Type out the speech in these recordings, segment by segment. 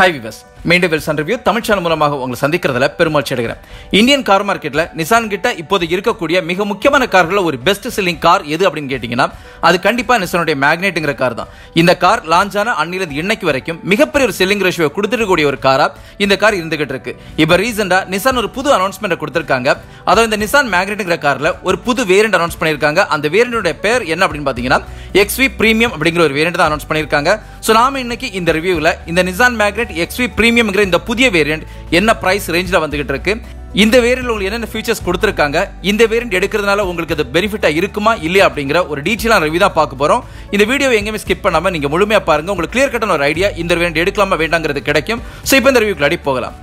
Hi விவஸ் மீண்டும் வெல்சன் review Tamil channel மூலமாக உங்களை சந்திக்கிறதுல பெருமகிழ்ச்சி அடைகிறேன். இந்தியன் கார் மார்க்கெட்டில் நிசான் கிட்ட இப்போது இருக்கக்கூடிய மிக முக்கியமான கார்களில் ஒரு பெஸ்ட் செல்லிங் கார் எது அப்படின்னு கேட்டிங்கன்னா அது கண்டிப்பாக நிசானுடைய மேக்னேட்டுங்கிற கார் தான். இந்த கார் லான்ச் ஆன அன்னிலிருந்து இன்னைக்கு வரைக்கும் மிகப்பெரிய ஒரு செல்லிங் ரேஷியோ கொடுத்துருக்கக்கூடிய ஒரு காராக இந்த கார் இருந்துகிட்டு இருக்கு. இப்போ ரீசெண்டாக நிசான் ஒரு புது அனௌன்ஸ்மெண்ட் கொடுத்துருக்காங்க. அதாவது இந்த நிசான் மேக்னெட்டுங்கிற காரில் ஒரு புது வேரியண்ட் அனௌன்ஸ் பண்ணியிருக்காங்க. அந்த வேரியண்டோட பேர் என்ன அப்படின்னு பார்த்தீங்கன்னா எக்ஸ்வி பிரீமியம் அப்படிங்கிற ஒரு வேரியண்ட் தான் அனௌன்ஸ் பண்ணியிருக்காங்க. ஸோ நாம இன்னைக்கு இந்த ரிவ்யூவில் இந்த நிசான் மேக்னெட் எக்ஸ்வி பிரீமியம்ங்கிற இந்த புதிய வேரியண்ட் என்ன பிரைஸ் ரேஞ்சில் வந்துகிட்டு இருக்கு? இந்த வேரியண்ட் உங்களுக்கு என்னென்ன ஃபீச்சர்ஸ் கொடுத்துருக்காங்க? இந்த வேரியண்ட் எடுக்கிறதுனால உங்களுக்கு அது பெனிஃபிட்டாக இருக்குமா இல்லையா அப்படிங்கிற ஒரு டீட்டெயிலான ரிவ்யூ தான் பார்க்க போகிறோம் இந்த வீடியோ எங்கேயுமே ஸ்கிப் பண்ணாமல் நீங்கள் முழுமையாக பாருங்கள் உங்களுக்கு கிளியர் கட்டான ஒரு ஐடியா இந்த வேரியண்ட் எடுக்கலாமா வேண்டாங்கிறது கிடைக்கும். ஸோ இப்போ இந்த ரிவ்யூக்கு அடி போகலாம்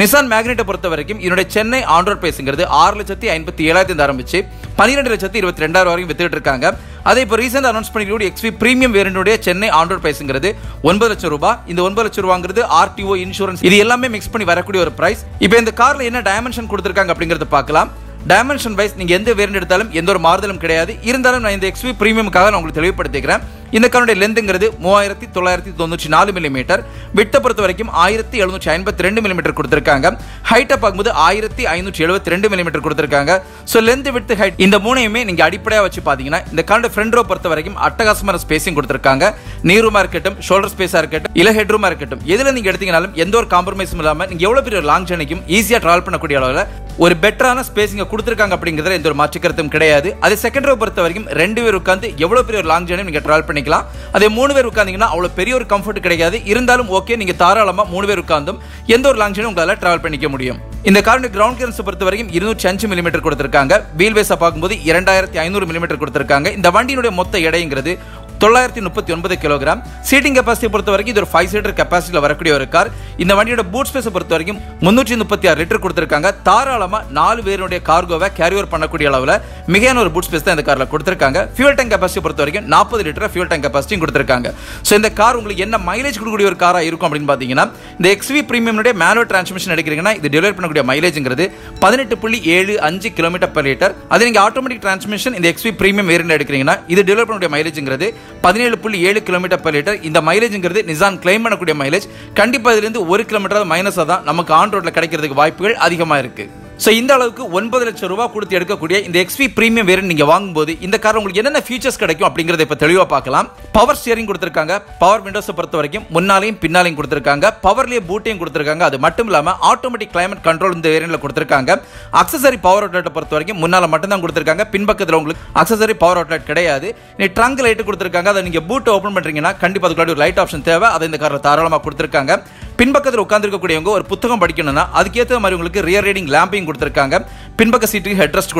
நிசான் மேக்னெட்டை பொறுத்த வரைக்கும் இதனுடைய சென்னை ஆண்ட்ராய்ட் பிரைஸுங்கிறது ஆறு லட்சத்தி ஐம்பத்தி ஏழாயிரத்தி ஆரம்பிச்சு பன்னிரெண்டு லட்சத்தி இருபத்தி ரெண்டாயிரம் வரைக்கும் வித்துட்டு இருக்காங்க. அதே இப்போ ரீசெண்ட் அனௌன்ஸ் பண்ணிக்கூடிய எக்ஸ்பி பிரீமியம் வேரியன்டுடைய சென்னை ஆண்ட்ராய்ட் பிரைஸ்ங்கிறது ஒன்பது லட்சம் ரூபாய் இந்த ஒன்பது லட்சம் ரூபாங்கிறது ஆர்டிஓ இன்சூரன்ஸ் இது எல்லாமே மிக்ஸ் பண்ணி வரக்கூடிய ஒரு பிரைஸ் இப்போ இந்த கார்ல என்ன டைமென்ஷன் கொடுத்துருக்காங்க அப்படிங்கறத பார்க்கலாம். டைமென்ஷன் வைஸ் நீங்க எந்த வேரியன்ட் எடுத்தாலும் எந்த ஒரு மாறுதலும் கிடையாது. இருந்தாலும் நான் இந்த எக்ஸ்பி பிரீமியமுக்காக நான் உங்களுக்கு தெளிவுபடுத்திக்கிறேன். இந்த காருடைய லென்த்துங்கிறது மூவாயிரத்தி தொள்ளாயிரத்தி தொண்ணூற்றி நாலு மில்லிமீட்டர் விட்ட பொறுத்த வரைக்கும் ஆயிரத்தி எழுநூற்றி ஐம்பத்தி ரெண்டு மில்லிமீட்டர் கொடுத்துருக்காங்க. ஹைட்டை பார்க்கும்போது ஆயிரத்தி ஐநூற்றி எழுபத்தி ரெண்டு மில்லிமீட்டர் கொடுத்துருக்காங்க. ஸோ லென்த் வித் ஹைட் இந்த மூணையுமே நீங்கள் அடிப்படையாக வச்சு பார்த்தீங்கன்னா இந்த காரோட ஃப்ரண்ட் ரோ பொறுத்த வரைக்கும் அட்டகாசமான ஸ்பேஸும் கொடுத்துருக்காங்க. நீருமா இருக்கட்டும் ஷோல்டர் ஸ்பேஸாக இருக்கட்டும் இல்லை ஹெட்ரூமா இருக்கட்டும் எதில் நீங்கள் எடுத்தீங்கனாலும் எந்த ஒரு காம்ப்ரமைஸும் இல்லாமல் நீங்கள் எவ்வளோ பெரிய லாங் ஜர்னிக்கும் ஈஸியாக ட்ராவல் பண்ணக்கூடிய அளவில் ஒரு பெட்டரான ஸ்பேசிங்க கொடுத்துருக்காங்க அப்படிங்கிறத எந்த ஒரு மாற்று கருத்தும் கிடையாது. அதே செகண்ட் ரோ பொறுத்த வரைக்கும் ரெண்டு பேர் உட்காந்து எவ்வளோ பெரிய ஒரு லாங் ஜேர்னி நீங்கள் ட்ராவல் பண்ணிக்கலாம். அதே மூணு பேர் உட்காந்தீங்கன்னா அவ்வளோ பெரிய ஒரு கம்ஃபர்ட் கிடையாது. இருந்தாலும் ஓகே நீங்கள் தாராளமாக மூணு பேர் உட்காந்தும் எந்த ஒரு லாங் ஜேர்னி உங்களால் ட்ராவல் பண்ணிக்க முடியும். இந்த காருடைய கிரவுண்ட் கிளியரன்ஸ் பொறுத்த வரைக்கும் இருநூற்றி அஞ்சு மில்லிமீட்டர் கொடுத்துருக்காங்க. வீல் பேஸை பார்க்கும்போது இரண்டாயிரத்தி ஐநூறு மில்லிமீட்டர் கொடுத்துருக்காங்க. இந்த வண்டியினுடைய மொத்த எடைங்கிறது தொள்ளாயிரத்தி முப்பத்தி ஒன்பது கிலோகிராம். சீட்டிங் கெப்பாசிட்டி பொறுத்த வரைக்கும் இது ஒரு ஃபைவ் சீட்டர் கெப்பாசிட்டியில் வரக்கூடிய ஒரு கார் இந்த வண்டியோட பூட் ஸ்பேஸை பொறுத்த வரைக்கும் முன்னூற்றி முப்பத்தி ஆறு லிட்டர் கொடுத்துருக்காங்க. தாராளமாக நாலு பேருடைய கார்கோவை கேரி ஓவர் பண்ணக்கூடிய அளவில் மிகையான ஒரு பூட் ஸ்பேஸ் தான் இந்த காரில் கொடுத்துருக்காங்க. ஃபியூல் டேங்க் கெப்பாசிட்டி பொறுத்த வரைக்கும் நாற்பது லிட்டர் ஃபியூல் டேங்க் கெப்பாசிட்டியும் கொடுத்துருக்காங்க. ஸோ இந்த கார் உங்களுக்கு என்ன மைலேஜ் கொடுக்கக்கூடிய ஒரு காராக இருக்கும் அப்படின்னு பார்த்தீங்கன்னா இந்த எக்ஸ்வி பிரீமியமுடைய மேனுவல் டிரான்ஸ்மிஷன் எடுக்கிறீங்கன்னா இது டெலிவரி பண்ணக்கூடிய மைலேஜ்ங்கிறது பதினெட்டு புள்ளி ஏழு அஞ்சு கிலோமீட்டர் பர் லிட்டர் அதே நீங்கள் ஆட்டோமேட்டிக் டிரான்ஸ்மிஷன் இந்த எக்ஸ்வி பிரீமியம் வேரியன்ட் எடுக்கிறீங்கன்னா இது டெலிவரி பண்ணக்கூடிய மைலேஜ்ங்கிறது பதினேழு புள்ளி ஏழு கிலோமீட்டர் per லிட்டர் இந்த மைலேஜ்ங்கிறது நிசான் கிளைம் பண்ணக்கூடிய மைலேஜ் கண்டிப்பாக இதுலேருந்து ஒரு கிலோமீட்டர் மைனஸாக தான் நமக்கு ஆன் ரோட்டில் கிடைக்கிறதுக்கு வாய்ப்புகள் அதிகமாக இருக்குது ஸோ இந்த அளவுக்கு ஒன்பது லட்சம் ரூபாய் கொடுத்து எடுக்கக்கூடிய இந்த எக்ஸ்பி பிரீமியம் வேறு நீங்கள் வாங்கும்போது இந்த கார் உங்களுக்கு என்னென்ன ஃபீச்சர்ஸ் கிடைக்கும் அப்படிங்கிறத இப்போ தெளிவாக பார்க்கலாம். பவர் ஸ்டியரிங் கொடுத்துருக்காங்க. பவர் விண்டோஸை பொறுத்த வரைக்கும் முன்னாலையும் பின்னாலையும் கொடுத்துருக்காங்க. பவர்லேயே பூட்டையும் கொடுத்துருக்காங்க. அது மட்டும் இல்லாமல் ஆட்டோமேட்டிக் கிளைமேட் கண்ட்ரோல் இந்த வேரியன்ட்ல கொடுத்துருக்காங்க. அக்சசரி பவர் அவுட்லெட்டை பொறுத்த வரைக்கும் முன்னால் மட்டும்தான் கொடுத்துருக்காங்க. பின்பக்கத்தில் உங்களுக்கு அக்சசரி பவர் அவுட்லெட் கிடையாது. நீ ட்ரங்க் லைட்டு கொடுத்துருக்காங்க. அதை நீங்கள் பூட்டை ஓப்பன் பண்ணுறீங்கன்னா கண்டிப்பாக அதுக்குள்ள ஒரு லைட் ஆப்ஷன் தேவை. அதை இந்த காரில் தாராளமாக கொடுத்துருக்காங்க. பின்பக்கத்தில் உட்காந்துருக்கக்கூடியவங்க ஒரு புத்தகம் படிக்கணும்னா அதுக்கேற்ற மாதிரி உங்களுக்கு ரியர் ரீடிங் லேம்பையும் கொடுத்துருக்காங்க. பின்பக்க சீட்டுக்கு ஹெட் ரெஸ்ட்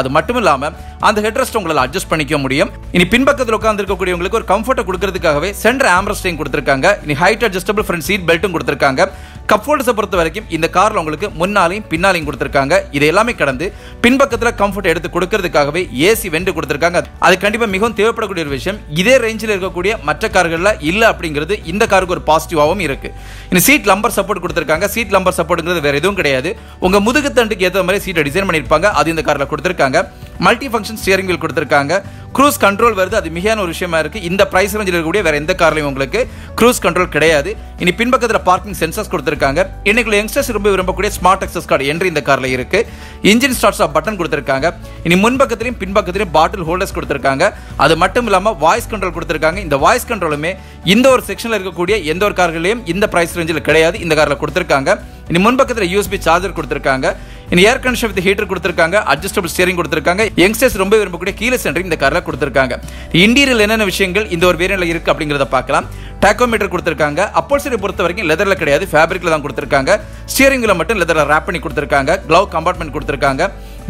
அது மட்டும் இல்லாம அந்த ஹெட்ரெஸ்ட் உங்களால் அட்ஜஸ்ட் பண்ணிக்க முடியும். இனி பின்பக்கத்தில் உட்காந்துருக்கக்கூடியவங்களுக்கு ஒரு கம்ஃபர்ட்டை கொடுக்கறதுக்காகவே சென்டர் ஆம்ரஸ்டையும் கொடுத்துருக்காங்க. இனி ஹைட் அட்ஜஸ்டபிள் ஃப்ரண்ட் சீட் பெல்ட்டும் கொடுத்துருக்காங்க. கப் ஹோல்டர்ஸை பொறுத்த வரைக்கும் இந்த காரில் உங்களுக்கு முன்னாலையும் பின்னாலையும் கொடுத்துருக்காங்க. இது எல்லாமே கடந்து பின்பக்கத்தில் கம்ஃபர்ட் எடுத்து கொடுக்கறதுக்காகவே ஏசி வெண்டு கொடுத்துருக்காங்க. அது கண்டிப்பாக மிகவும் தேவைப்படக்கூடிய ஒரு விஷயம். இதே ரேஞ்சில் இருக்கக்கூடிய மற்ற கார்களில் இல்லை அப்படிங்கிறது இந்த காருக்கு ஒரு பாசிட்டிவாகவும் இருக்கு. இந்த சீட் லம்பர் சப்போர்ட் கொடுத்துருக்காங்க. சீட் லம்பர் சப்போர்ட்ங்கிறது வேற எதுவும் கிடையாது. உங்கள் முதுகு தண்டுக்கு ஏற்ற மாதிரி சீட்டை டிசைன் பண்ணியிருப்பாங்க. அது இந்த காரில் கொடுத்துருக்காங்க. மல்டி ஃபங்க்ஷன் ஸ்டியரிங் வீல் கொடுத்துருக்காங்க. க்ரூஸ் கண்ட்ரோல் வருது அது மிகையான ஒரு விஷயமா இருக்குது இந்த ப்ரைஸ் ரேஞ்சில் இருக்கக்கூடிய வேறு எந்த கார்லையும் உங்களுக்கு க்ரூஸ் கண்ட்ரோல் கிடையாது. இனி பின்பக்கத்தில் பார்க்கிங் சென்சர்ஸ் கொடுத்துருக்காங்க. இன்னைக்குள்ள யங்ஸ்டர்ஸ் ரொம்ப விரும்பக்கூடிய ஸ்மார்ட் அக்சஸ் கார்டு என்று இந்த காரில் இருக்குது இன்ஜின் ஸ்டார்ட்ஸ் ஆஃப் பட்டன் கொடுத்துருக்காங்க. இனி முன்பக்கத்திலையும் பின்பக்கத்திலையும் பாட்டில் ஹோல்டர்ஸ் கொடுத்துருக்காங்க. அது மட்டும் இல்லாமல் வாய்ஸ் கண்ட்ரோல் கொடுத்துருக்காங்க. இந்த வாய்ஸ் கண்ட்ரோலுமே இந்த ஒரு செக்ஷனில் இருக்கக்கூடிய எந்த ஒரு கார்களையும் இந்த ப்ரைஸ் ரேஞ்சில் கிடையாது. இந்த காரில் கொடுத்துருக்காங்க. இனி முன்பக்கத்தில் யூஎஸ்பி சார்ஜர் கொடுத்துருக்காங்க. இனி ஏர் கண்டிஷன் வித் ஹீட்டர் கொடுத்துருக்காங்க அட்ஜஸ்டபிள் ஸ்டியரிங் கொடுத்துருக்காங்க. யங்ஸ்டர்ஸ் ரொம்ப விரும்பக்கூடிய கீழே சென்டரிங் இந்த காரில் கொடுத்துருக்காங்க. இன்டீரியல் என்னென்ன விஷயங்கள் இந்த ஒரு வேரியன்ட்ல இருக்கு அப்படிங்கிறத பார்க்கலாம். டாக்கோமீட்டர் கொடுத்துருக்காங்க. அப்போல்சரி பொறுத்த வரைக்கும் லெதரில் கிடையாது ஃபேப்ரிக்ல தான் கொடுத்துருக்காங்க. ஸ்டியரிங்கில் மட்டும் லெதரில் ரேப் பண்ணி கொடுத்துருக்காங்க. க்ளவ் கம்பார்ட்மெண்ட் கொடுத்துருக்காங்க.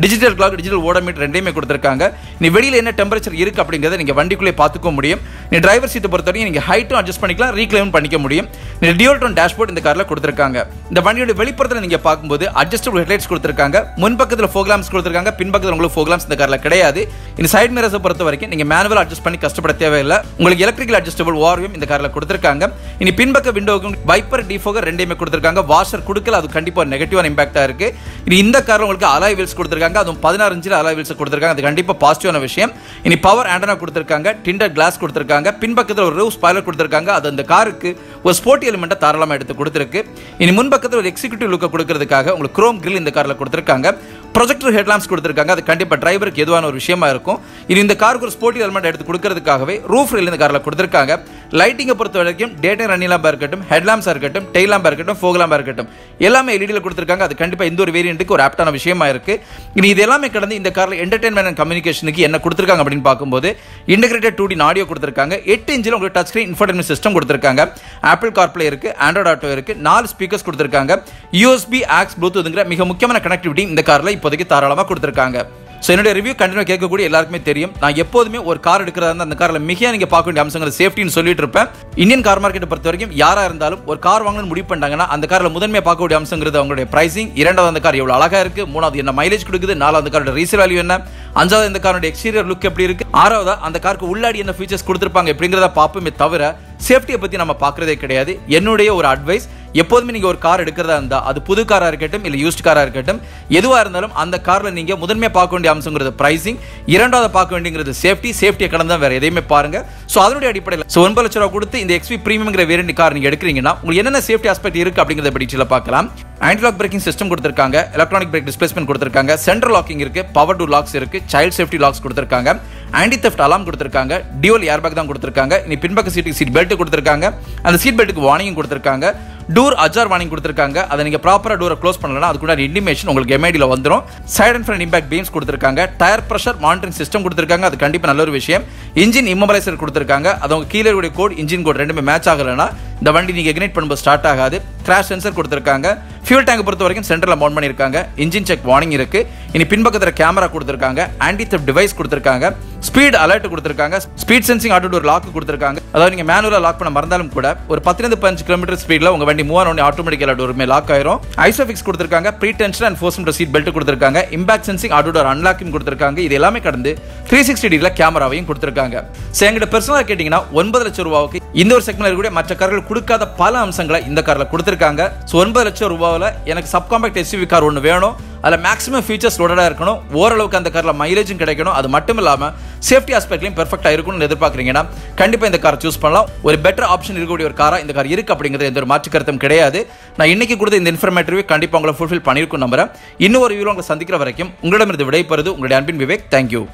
டிஜிட்டல் கிளாக் டிஜிட்டல் ஓடோமீட்டர் ரெண்டையுமே கொடுத்துருக்காங்க. நீ வெளியில் என்ன டெம்பரேச்சர் இருக்குது அப்படிங்கிறத நீங்கள் வண்டிக்குள்ளே பார்த்துக்க முடியும். நீ டிரைவர் சீட்டை பொறுத்த வரைக்கும் நீங்கள் ஹைட்டும் அட்ஜஸ்ட் பண்ணிக்கலாம் ரீக்ளைம் பண்ணிக்க முடியும். நீ டியூல்டோன் டேஷ்போர்ட் இந்த காரில் கொடுத்துருக்காங்க. இந்த வண்டியோட வெளிப்புறத்தில் நீங்கள் பார்க்கும்போது அட்ஜஸ்டபிள் ஹெட்லைட்ஸ் கொடுத்துருக்காங்க. முன்பக்கத்தில் ஃபோக்லாம்ஸ் கொடுத்துருக்காங்க. பின்பக்கத்தில் உங்களுக்கு ஃபோக்லாம்ஸ் இந்த காரில் கிடையாது. இந்த சைட் மிரர்ஸை பொறுத்த வரைக்கும் நீங்கள் மேனுவல் அட்ஜஸ்ட் பண்ணி கஷ்டப்பட தேவையில்லை. உங்களுக்கு எலக்ட்ரிக்கல் அட்ஜஸ்டபிள் வார்வியம் இந்த காரில் கொடுத்துருக்காங்க. இனி பின்பக்க விண்டோவுக்கும் வைப்பர் டிஃபோகர் ரெண்டையுமே கொடுத்துருக்காங்க. வாஷர் கொடுக்கல அது கண்டிப்பாக நெகட்டிவான இம்பாக்டாக இருக்குது இனி இந்த காரில் உங்களுக்கு அலாய் வீல்ஸ் கொடுத்துருக்காங்க. அதுவும் பதினாறு இன்ச்சில் அலாய் வீல்ஸ் கொடுத்துருக்காங்க. அது கண்டிப்பாக பாசிட்டிவான விஷயம். இனி பவர் ஆண்டனா கொடுத்துருக்காங்க. டிண்டர் கிளாஸ் கொடுத்துருக்காங்க. கொடுத்துருக்காங்க. பின்பக்கத்தில் ஒரு ரூஃப் ஸ்பாய்லர் கொடுத்துருக்காங்க. அது அந்த காருக்கு ஒரு ஸ்போர்ட்டி எலிமெண்ட்டை தாராளமாக எடுத்து கொடுத்துருக்கு. இனி முன்பக்கத்தில் ஒரு எக்ஸிக்யூட்டிவ் லுக்கை கொடுக்கறதுக்காக உங்களுக்கு க்ரோம் கிரில் இந்த காரில் கொடுத்துருக்காங்க. ப்ரொஜெக்டர் ஹெட்லாம்ஸ் கொடுத்துருக்காங்க. அது கண்டிப்பாக டிரைவருக்கு எதுவான ஒரு விஷயமா இருக்கும். இனி இந்த காருக்கு ஒரு ஸ்போர்ட்டி எலிமெண்ட் எடுத்து கொடுக்கறதுக்காகவே ரூஃப் ரயில் இந்த காரில் கொடுத்துருக்காங்க. லைட்டிங்கை பொறுத்த வரைக்கும் டே டைம் லாம்பாக இருக்கட்டும் ஹெட்லாம்ஸாக இருக்கட்டும் டெய்ல் லாம்பாக இருக்கட்டும் ஃபோக் லாம்பாக இருக்கட்டும். எல்லாமே எல்இடியில் கொடுத்துருக்காங்க. அது கண்டிப்பாக இந்த ஒரு வேரியண்ட்டுக்கு ஒரு ஆப்டான விஷயமா இருக்கு. இனி இது எல்லாமே கடந்து இந்த காரில் என்டர்டைன்மெண்ட் அண்ட் கம்யூனிகேஷனுக்கு என்ன கொடுத்துருக்காங்க அப்படின்னு பார்க்கும்போது இன்டெகிரேட்டட் டூ டி ஆடியோ கொடுத்துருக்காங்க. எட்டு இன்ச்சில் உங்களுக்கு டச் ஸ்க்ரீன் இன்ஃபர்டைன்மெண்ட் சிஸ்டம் கொடுத்துருக்காங்க. ஆப்பிள் கார்ப்ளே இருக்குது ஆண்ட்ராய்ட் ஆட்டோ இருக்குது நாலு ஸ்பீக்கர்ஸ் கொடுத்துருக்காங்க. யூஎஸ்பி ஆக்ஸ் ப்ளூத்துங்கிற மிக முக்கியமான கனெக்டிவிட்டி இந்த காரில் இப்போதைக்கு தாராளமாக கொடுத்துருக்காங்க. ஸோ என்னுடைய ரிவ்யூ கண்டினியூ கேட்கக்கூடிய எல்லாருக்குமே தெரியும். நான் எப்போதுமே ஒரு கார் எடுக்கிறதா இருந்தால் அந்த காரில் மிக நீங்கள் பார்க்க வேண்டிய அம்சங்கள் சேஃப்டின்னு சொல்லிட்டு இருப்பேன். இந்தியன் கார் மார்க்கெட்டை பொறுத்த வரைக்கும் யாராக இருந்தாலும் ஒரு கார் வாங்கணும்னு முடிவு பண்ணிட்டாங்கன்னா அந்த காரில் முதன்மையாக பார்க்கக்கூடிய அம்சங்கிறது அவங்களுடைய பிரைசிங் இரண்டாவது அந்த கார் எவ்வளோ அழகாக இருக்குது மூணாவது என்ன மைலேஜ் கொடுக்குது? நாலாவது காரோட ரீசேல் வேல்யூ என்ன? அஞ்சாவது இந்த காரோட எக்ஸ்டீரியர் லுக் எப்படி இருக்குது ஆறாவது அந்த காருக்கு உள்ளாடி என்ன ஃபீச்சர்ஸ் கொடுத்துருப்பாங்க? எப்படிங்கிறத பார்ப்போமே தவிர சேஃப்டியை பற்றி நம்ம பார்க்குறதே கிடையாது. என்னுடைய ஒரு அட்வைஸ் எப்போதுமே நீங்கள் ஒரு கார் எடுக்கிறதா இருந்தால் அது புது காராக இருக்கட்டும் இல்லை யூஸ்ட் காராக இருக்கட்டும் எதுவாக இருந்தாலும் அந்த காரில் நீங்கள் முதன்மையாக பார்க்க வேண்டிய அம்சங்கிறது பிரைசிங் இரண்டாவது பார்க்க வேண்டியங்கிறது சேஃப்டி சேஃப்டியை கடந்தால் வேறு எதையுமே பாருங்க. ஸோ அதனுடைய அடிப்படையில் ஸோ ஒன்பது லட்ச ரூபா கொடுத்து இந்த எக்ஸ்பி பிரீமியம்ங்கிற வேரியண்ட் கார் நீங்கள் எடுக்கிறீங்கன்னா உங்களுக்கு என்னென்ன சேஃப்டி ஆஸ்பெக்ட் இருக்குது அப்படிங்கிறத பற்றி பார்க்கலாம். ஆன்டிலாக் பிரேக்கிங் சிஸ்டம் கொடுத்துருக்காங்க எலக்ட்ரானிக் பிரேக் டிஸ்பிளேஸ்மெண்ட் கொடுத்துருக்காங்க சென்ட்ரல் லாக்கிங் இருக்கு பவர் டூ லாக்ஸ் இருக்கு சைல்ட் சேஃப்டி லாக்ஸ் கொடுத்துருக்காங்க ஆன்டி தெஃப்ட் அலாம் கொடுத்துருக்காங்க டியூல் ஏர்பேக் தான் கொடுத்துருக்காங்க இனி பின்பக்க சீட்டுக்கு சீட் பெல்ட் கொடுத்துருக்காங்க அந்த சீட் பெல்ட்டுக்கு வார்னிங் கொடுத்துருக்காங்க. டூர் அஜார் வாங்கி கொடுத்துருக்காங்க. அதை நீங்கள் ப்ராப்பராக டூரை க்ளோஸ் பண்ணலன்னா அதுக்குள்ள இன்டிமேஷன் உங்களுக்கு எம்ஐடியில் வந்துடும் side and front impact beams கொடுத்துருக்காங்க. டயர் ப்ரெஷர் மானிட்டரிங் சிஸ்டம் கொடுத்துருக்காங்க. அது கண்டிப்பாக நல்ல ஒரு விஷயம். இன்ஜின் இம்மோபலைசர் கொடுத்துருக்காங்க. அது அவங்க கீழே இருக்கக்கூடிய கோட் இன்ஜின் கோட் ரெண்டுமே மேட்ச் ஆகலைன்னா இந்த வண்டி நீங்கள் எக்னைட் பண்ணும்போது ஸ்டார்ட் ஆகாது. கிராஷ் சென்சர் கொடுத்துருக்காங்க. ஃபியூல் டேங்க் பொறுத்த வரைக்கும் சென்ட்ரல் மவுண்ட் பண்ணியிருக்காங்க. இன்ஜின் செக் வார்னிங் இருக்கு. இனி பின்பக்கத்தில் கேமரா கொடுத்துருக்காங்க. ஆன்டி தெப் டிவைஸ் கொடுத்துருக்காங்க. ஸ்பீட் அலர்ட் கொடுத்துருக்காங்க. ஸ்பீட் சென்சிங் ஆட்டோ ஒரு லாக் கொடுத்துருக்காங்க. அதாவது நீங்கள் மேனுவலாக லாக் பண்ண மறந்தாலும் கூட ஒரு பத்திலிருந்து பதினஞ்சு கிலோமீட்டர் ஸ்பீடில் உங்கள் வண்டி மூவ் ஆனோடனே ஆட்டோமேட்டிக்கல் டோருமே லாக் ஆயிரும். ஐசோஃபிக்ஸ் கொடுத்துருக்காங்க. Pre tension and force seat belt கொடுத்துருக்காங்க. Impact sensing auto door unlocking கொடுத்துருக்காங்க. இது எல்லாமே கடந்து த்ரீ சிக்ஸ்டி டிகிரியில் கேமராவையும் கொடுத்துருக்காங்க. ஸோ எங்கிட்ட பெர்சனலாக கேட்டிங்கன்னா ஒன்பது லட்சம் ரூபாவுக்கு இந்த ஒரு செக்மெண்ட் இருக்கக்கூடிய மற்ற கார்கள் கொடுக்காத பல அம்சங்களை இந்த காரில் கொடுத்துருக்காங்க. ஸோ ஒன்பது லட்சம் ரூபாவில் எனக்கு சப்காம்பேக்ட் எஸ்யூவி கார் ஒன்று வேணும். அதில் மேக்ஸிமம் ஃபீச்சர்ஸ் லோடடாக இருக்கணும். ஓரளவுக்கு அந்த காரில் மைலேஜும் கிடைக்கணும். அது மட்டும் இல்லாமல் சேஃப்டி ஆஸ்பெக்ட்லையும் பெர்ஃபெக்டாக இருக்கும்னு எதிர்பார்க்குறீங்கன்னா கண்டிப்பாக இந்த காரை சூஸ் பண்ணலாம். ஒரு பெட்டர் ஆப்ஷன் இருக்கக்கூடிய ஒரு காராக இந்த கார் இருக்கு அப்படிங்கிறது எந்த ஒரு மாற்று கருத்தும் கிடையாது. நான் இன்னைக்கு கொடுத்த இந்த இன்ஃபர்மேட்டிவ் கண்டிப்பாக உங்களை ஃபுல்ஃபில் பண்ணியிருக்கும் நம்புறேன். இன்னும் ஒரு வீடியோ உங்களை சந்திக்கிற வரைக்கும் உங்களிடமிருந்து விடைபெறுது உங்களுடைய அன்பின் விவேக். தேங்க்யூ